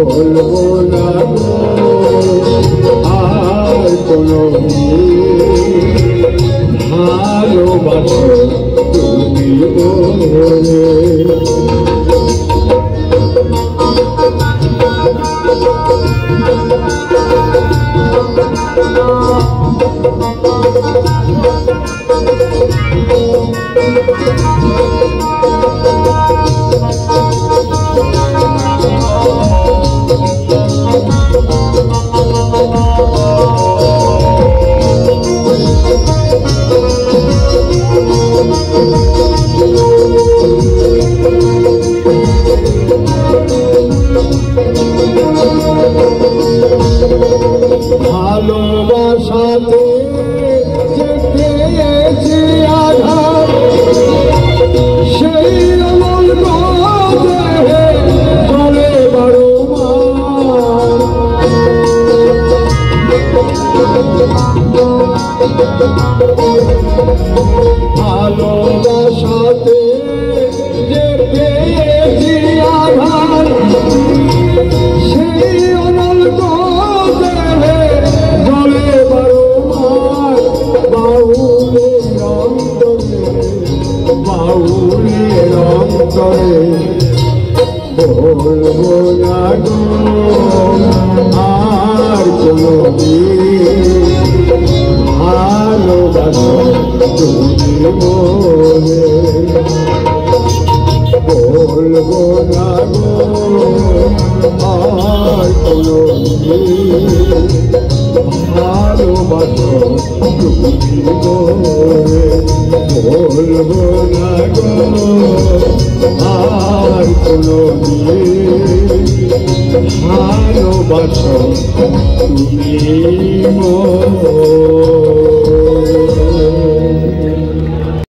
বলব না আর কোনো ভালোবাসো তুমি বলে ভালোবাসাতে বলব না আর কোনো ভালোবাসো বলব না আর কোনো ভালোবাসো তুমি মো